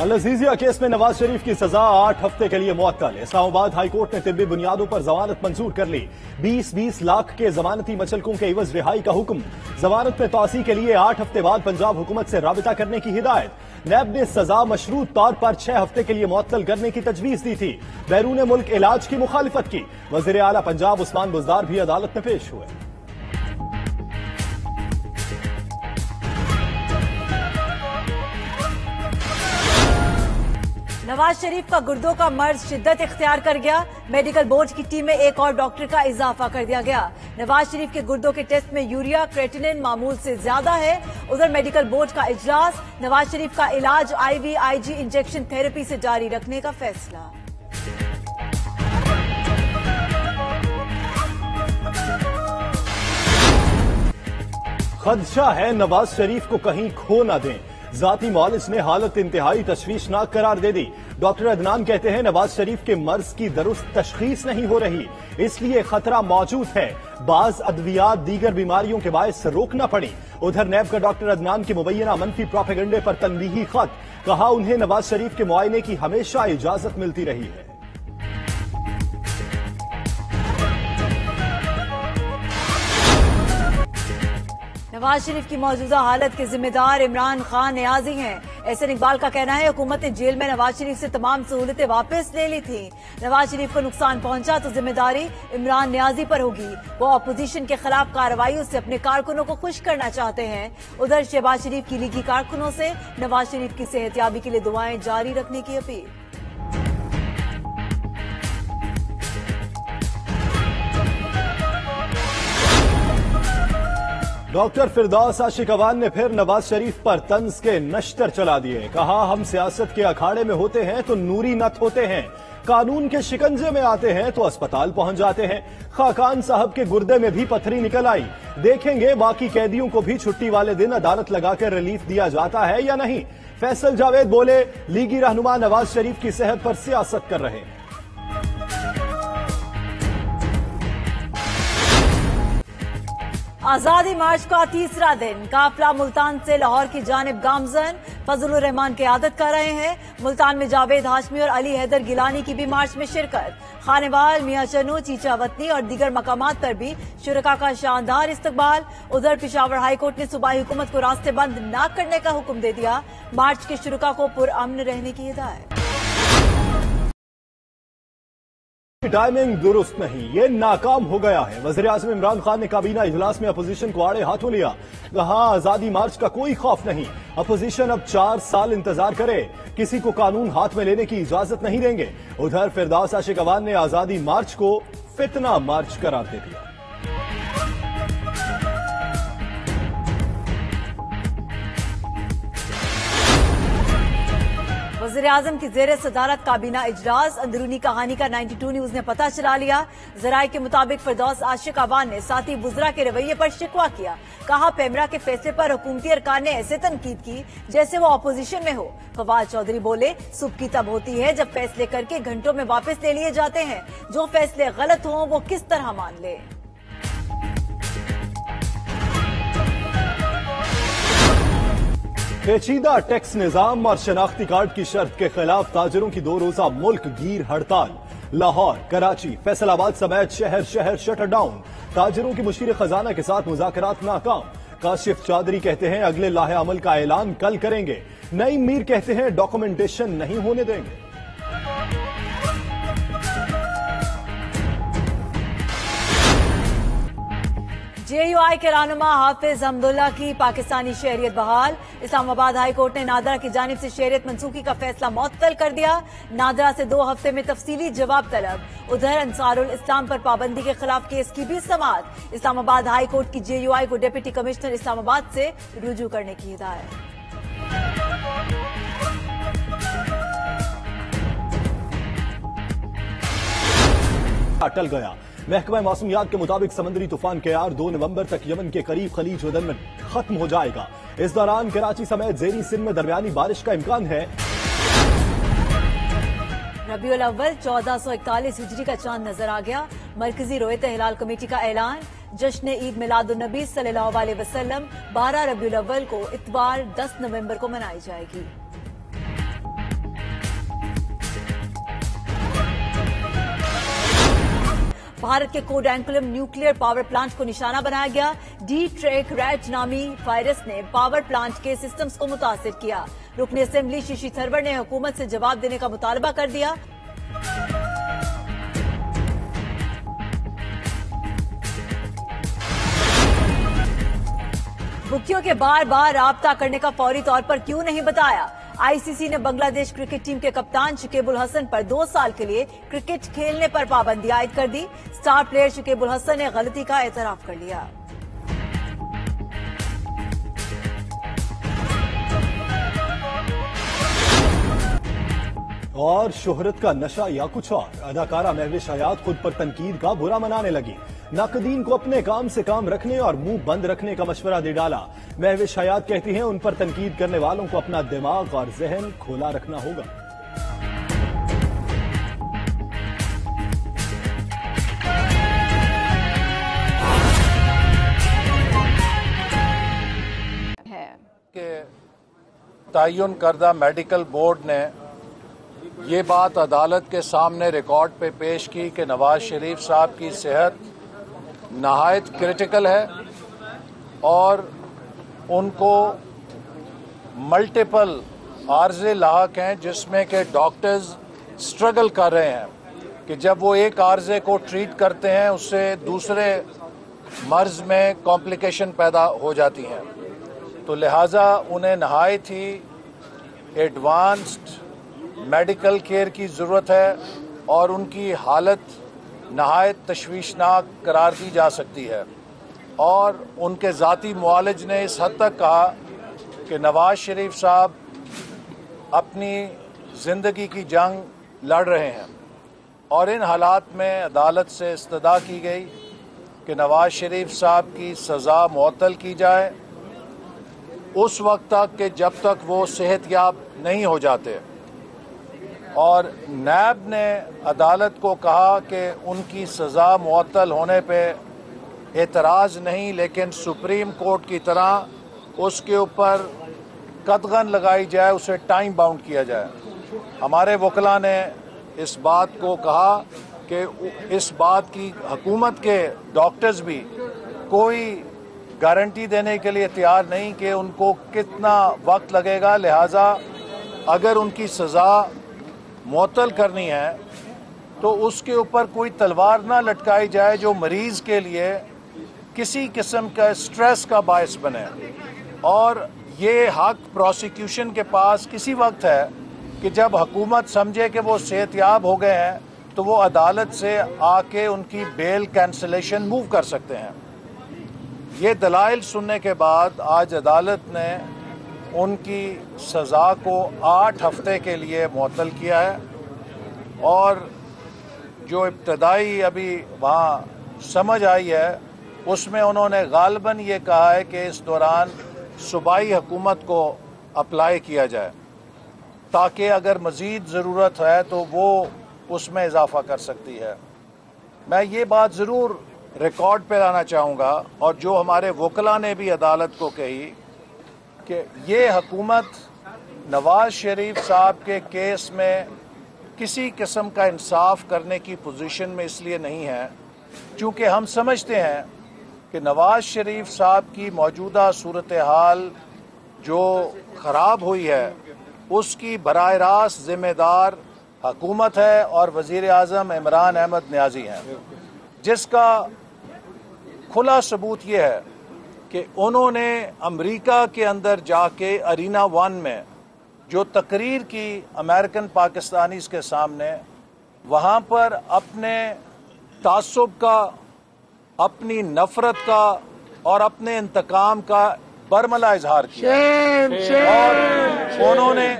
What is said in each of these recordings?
الزیزیا case میں نواز شریف کی سزا آٹھ ہفتے کے لیے معطل اسلام آباد ہائی کورٹ نے طبی بنیادوں پر ضمانت منظور کر لی۔ بیس بیس لاکھ کے ضمانتی مچلکوں کے عوض رہائی کا حکم۔ ضمانت میں توسیع کے لیے آٹھ ہفتے بعد پنجاب حکومت سے رابطہ کرنے کی ہدایت۔ نیب نے سزا مشروط طور پر چھ ہفتے کے لیے معطل کرنے کی تجویز دی تھی۔ بیرون ملک علاج کی مخالفت کی۔ وزیر اعلیٰ پنجاب عثمان بزدار بھی عدالت میں پیش ہوئے۔ نواز شریف کا گردوں کا مرض شدت اختیار کر گیا۔ میڈیکل بورڈ کی ٹیم میں ایک اور ڈاکٹر کا اضافہ کر دیا گیا۔ نواز شریف کے گردوں کے ٹیسٹ میں یوریا کریٹنین معمول سے زیادہ ہے۔ ادھر میڈیکل بورڈ کا اجلاس، نواز شریف کا علاج آئی وی آئی جی انجیکشن تھیرپی سے جاری رکھنے کا فیصلہ۔ خدشہ ہے نواز شریف کو کہیں کھو نہ دیں۔ ذاتی مالز نے حالت انتہائی تشویشناک قرار دے دی۔ ڈاکٹر عدنان کہتے ہیں نواز شریف کے مرض کی درست تشخیص نہیں ہو رہی، اس لیے خطرہ موجود ہے۔ بعض ادویات دیگر بیماریوں کے باعث روکنا پڑی ادھر نیب کا ڈاکٹر عدنان کے مبینہ منفی پروپیگنڈے پر تنبیہی خط۔ کہا، انہیں نواز شریف کے معائنے کی ہمیشہ اجازت ملتی رہی ہے۔ نواز شریف کی موجودہ حالت کے ذمہ دار عمران خان نیازی ہیں۔ احسن اقبال کا کہنا ہے، حکومت نے جیل میں نواز شریف سے تمام سہولتیں واپس لے لی تھی نواز شریف کو نقصان پہنچا تو ذمہ داری عمران نیازی پر ہوگی۔ وہ اپوزیشن کے خلاف کارروائیوں سے اپنے کارکنوں کو خوش کرنا چاہتے ہیں۔ ادھر شہباز شریف کی لیگی کارکنوں سے نواز شریف کی صحت یابی کے لیے دعائیں جاری رکھنے کی اپیل۔ ڈاکٹر فردوس آشی آشکوان نے پھر نواز شریف پر تنز کے نشتر چلا دیے۔ کہا، ہم سیاست کے اکھاڑے میں ہوتے ہیں تو نوری نت ہوتے ہیں۔ قانون کے شکنجے میں آتے ہیں تو اسپتال پہنچ جاتے ہیں۔ خاکان صاحب کے گردے میں بھی پتھری نکل آئی۔ دیکھیں گے باقی قیدیوں کو بھی چھٹی والے دن عدالت لگا کر ریلیف دیا جاتا ہے یا نہیں۔ فیصل جاوید بولے، لیگی رہنما نواز شریف کی صحت پر سیاست کر رہے۔ ہیں آزادی مارچ کا تیسرا دن۔ کافلہ ملتان سے لاہور کی جانب گامزن فضل الرحمان کی عادت کر رہے ہیں۔ ملتان میں جاوید ہاشمی اور علی حیدر گیلانی کی بھی مارچ میں شرکت۔ خانوال، میاں چنو چیچا وطنی اور دیگر مقامات پر بھی شرکا کا شاندار استقبال۔ ادھر پشاور ہائی کورٹ نے صوبائی حکومت کو راستے بند نہ کرنے کا حکم دے دیا۔ مارچ کے شرکا کو پر امن رہنے کی ہدایت۔ ٹائمنگ درست نہیں، یہ ناکام ہو گیا ہے۔ وزیر اعظم عمران خان نے کابینہ اجلاس میں اپوزیشن کو آڑے ہاتھوں لیا۔ کہا آزادی مارچ کا کوئی خوف نہیں۔ اپوزیشن اب چار سال انتظار کرے۔ کسی کو قانون ہاتھ میں لینے کی اجازت نہیں دیں گے۔ ادھر فرداس اوان نے آزادی مارچ کو فتنہ مارچ قرار دے دیا۔ وزیراعظم کی زیر صدارت کابینہ اجلاس، اندرونی کہانی کا 92 نیوز نے پتہ چلا لیا۔ ذرائع کے مطابق فردوس عاشق عوان نے ساتھی بزرا کے رویے پر شکوا کیا۔ کہا، پیمرا کے فیصلے پر حکومتی ارکان نے ایسے تنقید کی جیسے وہ اپوزیشن میں ہو۔ فواد چودھری بولے سب کی تب ہوتی ہے جب فیصلے کر کے گھنٹوں میں واپس لے لیے جاتے ہیں۔ جو فیصلے غلط ہوں، وہ کس طرح مان لے؟ پیچیدہ ٹیکس نظام اور شناختی کارڈ کی شرط کے خلاف تاجروں کی دو روزہ ملک گیر ہڑتال۔ لاہور، کراچی، فیصل آباد سمیت شہر شہر شٹر ڈاؤن۔ تاجروں کی مشیر خزانہ کے ساتھ مذاکرات ناکام۔ کاشف چادری کہتے ہیں اگلے لاہ عمل کا اعلان کل کریں گے۔ نئی میر کہتے ہیں ڈاکومنٹیشن نہیں ہونے دیں گے۔ جے یو آئی کے رہنما حافظ حمداللہ کی پاکستانی شہریت بحال۔ اسلام آباد ہائی کورٹ نے نادرا کی جانب سے شہریت منسوخی کا فیصلہ معطل کر دیا۔ نادرا سے دو ہفتے میں تفصیلی جواب طلب۔ ادھر انصار الاسلام پر پابندی کے خلاف کیس کی بھی سماعت۔ اسلام آباد ہائی کورٹ کی جے یو آئی کو ڈیپٹی کمشنر اسلام آباد سے رجوع کرنے کی ہدایت۔ ٹل گیا۔ محکمہ موسمیات کے مطابق سمندری طوفان کے آر دو نومبر تک یمن کے قریب خلیج ودن میں ختم ہو جائے گا۔ اس دوران کراچی سمیت زیری سن میں درمیانی بارش کا امکان ہے۔ ربیع الاول چودہ سو اکتالیس ہجری کا چاند نظر آ گیا۔ مرکزی رویت ہلال کمیٹی کا اعلان، جشن عید میلاد النبی صلی اللہ علیہ وسلم، بارہ ربیع الاول کو اتوار دس نومبر کو منائی جائے گی۔ بھارت کے کوڈینکولم نیوکلیر پاور پلانٹ کو نشانہ بنایا گیا۔ ڈی ٹریک ریچ نامی وائرس نے پاور پلانٹ کے سسٹمز کو متاثر کیا۔ رکن اسمبلی ششی تھرور نے حکومت سے جواب دینے کا مطالبہ کر دیا۔ بکیوں کے بار بار رابطہ کرنے کا فوری طور پر کیوں نہیں بتایا؟ آئی سی سی نے بنگلہ دیش کرکٹ ٹیم کے کپتان شکیب الحسن پر دو سال کے لیے کرکٹ کھیلنے پر پابندی عائد کر دی۔ سٹار پلیئر شکیب الحسن نے غلطی کا اعتراف کر لیا۔ اور شہرت کا نشہ یا کچھ اور۔ اداکارہ مہوش حیات خود پر تنقید کا برا منانے لگی۔ ناقدین کو اپنے کام سے کام رکھنے اور منہ بند رکھنے کا مشورہ دے ڈالا۔ مہوش حیات کہتی ہیں، ان پر تنقید کرنے والوں کو اپنا دماغ اور ذہن کھولا رکھنا ہوگا۔ تعین کردہ میڈیکل بورڈ نے یہ بات عدالت کے سامنے ریکارڈ پہ پیش کی کہ نواز شریف صاحب کی صحت نہایت کرٹیکل ہے اور ان کو ملٹیپل عارضے لاحق ہیں جس میں کہ ڈاکٹرز سٹرگل کر رہے ہیں کہ جب وہ ایک عارضے کو ٹریٹ کرتے ہیں اس سے دوسرے مرض میں کمپلیکیشن پیدا ہو جاتی ہیں۔ تو لہٰذا انہیں نہایت ہی ایڈوانسڈ میڈیکل کیئر کی ضرورت ہے اور ان کی حالت نہایت تشویشناک قرار دی جا سکتی ہے۔ اور ان کے ذاتی معالج نے اس حد تک کہا کہ نواز شریف صاحب اپنی زندگی کی جنگ لڑ رہے ہیں اور ان حالات میں عدالت سے استدا کی گئی کہ نواز شریف صاحب کی سزا معطل کی جائے اس وقت تک کہ جب تک وہ صحت یاب نہیں ہو جاتے۔ اور نیب نے عدالت کو کہا کہ ان کی سزا معطل ہونے پہ اعتراض نہیں، لیکن سپریم کورٹ کی طرح اس کے اوپر قدغن لگائی جائے، اسے ٹائم باؤنڈ کیا جائے۔ ہمارے وکلا نے اس بات کو کہا کہ اس بات کی حکومت کے ڈاکٹرز بھی کوئی گارنٹی دینے کے لیے تیار نہیں کہ ان کو کتنا وقت لگے گا، لہٰذا اگر ان کی سزا معطل کرنی ہے، تو اس کے اوپر کوئی تلوار نہ لٹکائی جائے جو مریض کے لیے کسی قسم کا اسٹریس کا باعث بنے۔ اور یہ حق پروسیکیوشن کے پاس کسی وقت ہے کہ جب حکومت سمجھے کہ وہ صحت یاب ہو گئے ہیں، تو وہ عدالت سے آ کے ان کی بیل کینسلیشن موو کر سکتے ہیں۔ یہ دلائل سننے کے بعد آج عدالت نے ان کی سزا کو آٹھ ہفتے کے لیے معطل کیا ہے اور جو ابتدائی ابھی وہاں سمجھ آئی ہے، اس میں انہوں نے غالباً یہ کہا ہے کہ اس دوران صوبائی حکومت کو اپلائی کیا جائے تاکہ اگر مزید ضرورت ہے تو وہ اس میں اضافہ کر سکتی ہے۔ میں یہ بات ضرور ریکارڈ پہ لانا چاہوں گا اور جو ہمارے وکلا نے بھی عدالت کو کہی کہ یہ حکومت نواز شریف صاحب کے کیس میں کسی قسم کا انصاف کرنے کی پوزیشن میں اس لیے نہیں ہے، چونکہ ہم سمجھتے ہیں کہ نواز شریف صاحب کی موجودہ صورتحال جو خراب ہوئی ہے، اس کی براہ راست ذمہ دار حکومت ہے اور وزیر اعظم عمران احمد نیازی ہیں۔ جس کا کھلا ثبوت یہ ہے کہ انہوں نے امریکہ کے اندر جا کے ارینا ون میں جو تقریر کی امریکن پاکستانیز کے سامنے وہاں پر اپنے تعصب کا اپنی نفرت کا اور اپنے انتقام کا برملا اظہار کیا۔ اور انہوں نے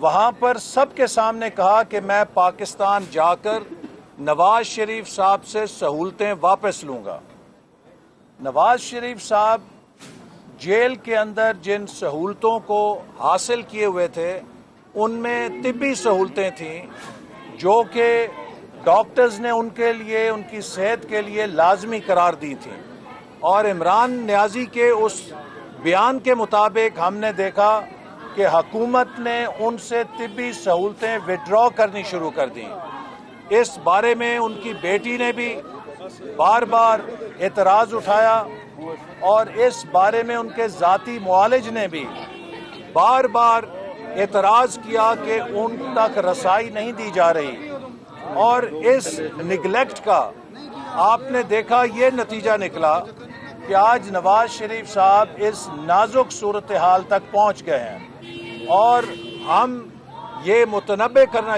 وہاں پر سب کے سامنے کہا کہ میں پاکستان جا کر نواز شریف صاحب سے سہولتیں واپس لوں گا۔ نواز شریف صاحب جیل کے اندر جن سہولتوں کو حاصل کیے ہوئے تھے، ان میں طبی سہولتیں تھیں، جو کہ ڈاکٹرز نے ان کے لیے، ان کی صحت کے لیے لازمی قرار دی تھیں اور عمران نیازی کے اس بیان کے مطابق ہم نے دیکھا کہ حکومت نے ان سے طبی سہولتیں وڈرا کرنی شروع کر دیں۔ اس بارے میں ان کی بیٹی نے بھی بار بار اعتراض اٹھایا اور اس بارے میں ان کے ذاتی معالج نے بھی بار بار اعتراض کیا کہ ان تک رسائی نہیں دی جا رہی اور اس نگلیکٹ کا آپ نے دیکھا یہ نتیجہ نکلا کہ آج نواز شریف صاحب اس نازک صورتحال تک پہنچ گئے ہیں اور ہم یہ متنبع کرنا